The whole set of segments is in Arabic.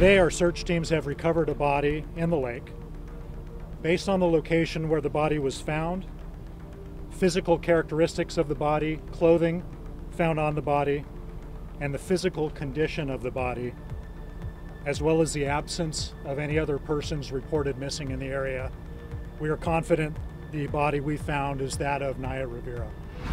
Today, our search teams have recovered a body in the lake. Based on the location where the body was found, physical characteristics of the body, clothing found on the body, and the physical condition of the body, as well as the absence of any other persons reported missing in the area, we are confident the body we found is that of Naya Rivera.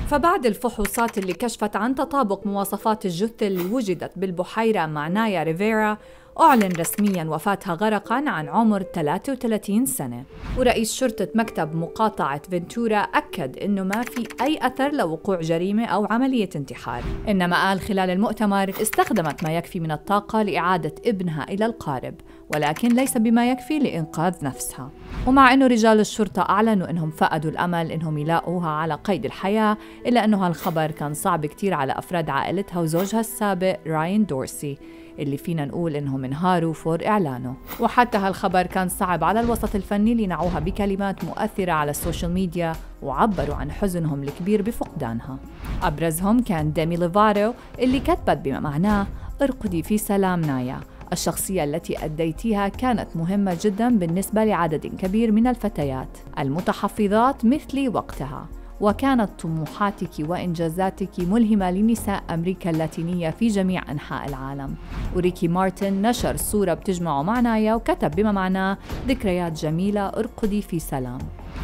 فبعد الفحوصات اللي كشفت عن تطابق مواصفات الجثة اللي وجدت بالبحيرة مع نايا ريفيرا أعلن رسميا وفاتها غرقا عن عمر 33 سنة. ورئيس شرطة مكتب مقاطعة فنتورا أكد أنه ما في أي أثر لوقوع جريمة أو عملية انتحار. إنما قال خلال المؤتمر استخدمت ما يكفي من الطاقة لإعادة ابنها إلى القارب ولكن ليس بما يكفي لإنقاذ نفسها. ومع أنه رجال الشرطة أعلنوا أنهم فقدوا الأمل أنهم يلاقوها على قيد الحياة إلا أنه هالخبر كان صعب كتير على أفراد عائلتها وزوجها السابق راين دورسي. اللي فينا نقول انهم انهاروا فور إعلانه. وحتى هالخبر كان صعب على الوسط الفني اللي نعوها بكلمات مؤثرة على ال social media وعبروا عن حزنهم الكبير بفقدانها. أبرزهم كان ديمي لوفاتو اللي كتبت بما معناه ارقدي في سلام نايا. الشخصية التي أديتيها كانت مهمة جدا بالنسبة لعدد كبير من الفتيات المتحفظات مثلي وقتها. وكانت طموحاتك وإنجازاتك ملهمة لنساء أمريكا اللاتينية في جميع أنحاء العالم. وريكي مارتن نشر صورة بتجمعه مع نايا وكتب بما معناه ذكريات جميلة ارقدي في سلام.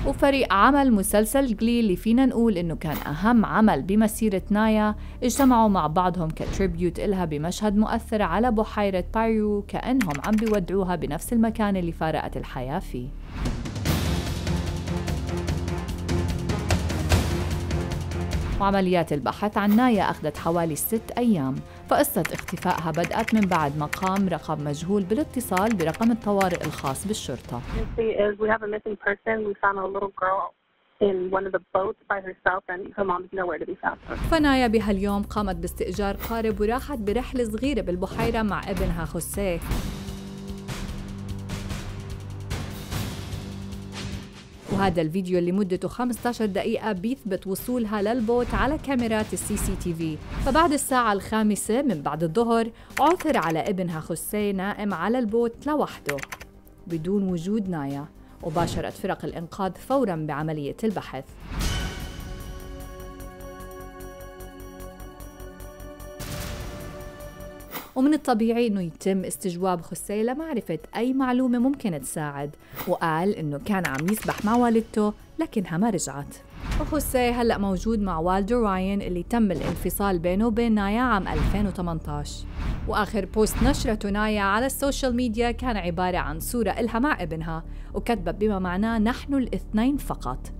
وفريق عمل مسلسل Glee اللي فينا نقول إنه كان أهم عمل بمسيرة نايا اجتمعوا مع بعضهم ك tribute إلها بمشهد مؤثر على بحيرة بايرو كأنهم عم بيودعوها بنفس المكان اللي فارقت الحياة فيه. وعمليات البحث عن نايا أخذت حوالي ست أيام فقصة اختفائها بدأت من بعد ما قام رقم مجهول بالاتصال برقم الطوارئ الخاص بالشرطة. فنايا بهاليوم قامت باستئجار قارب وراحت برحلة صغيرة بالبحيرة مع ابنها خوسيه. وهذا الفيديو اللي مدته 15 دقيقة بيثبت وصولها لل boat على كاميرات ال CCTV. فبعد الساعة الخامسة من بعد الظهر عثر على ابنها خسي نائم على ال boat لوحده بدون وجود نايا وباشرت فرق الإنقاذ فورا بعملية البحث. ومن الطبيعي إنه يتم استجواب خسي لمعرفة أي معلومة ممكن تساعد. وقال إنه كان عم يسبح مع والدته لكنها ما رجعت. وخسي هلأ موجود مع والده راين اللي تم الانفصال بينه وبين نايا عام 2018 وآخر post نشرته نايا على ال social media كان عبارة عن صورة إلها مع ابنها وكتبت بما معناه نحن الاثنين فقط.